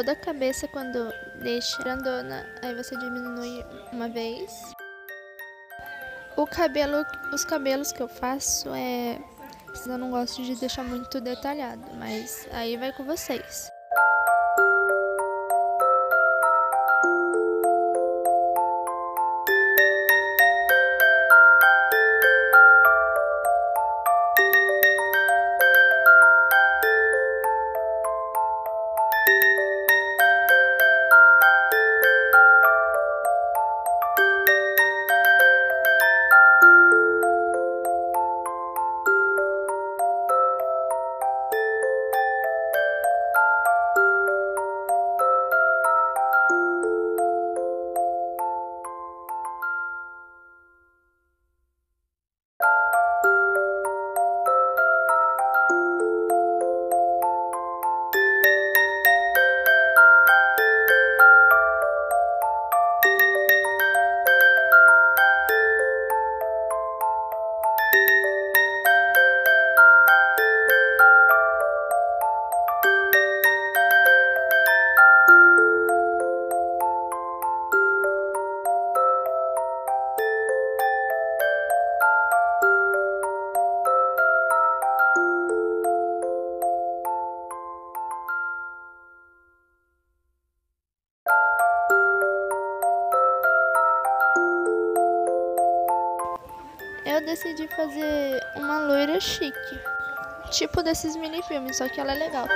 toda a cabeça quando deixa grandona. Aí você diminui uma vez. O cabelo, os cabelos que eu faço é. Eu não gosto de deixar muito detalhado, mas aí vai com vocês. Eu decidi fazer uma loira chique. Tipo desses mini filmes, só que ela é legal.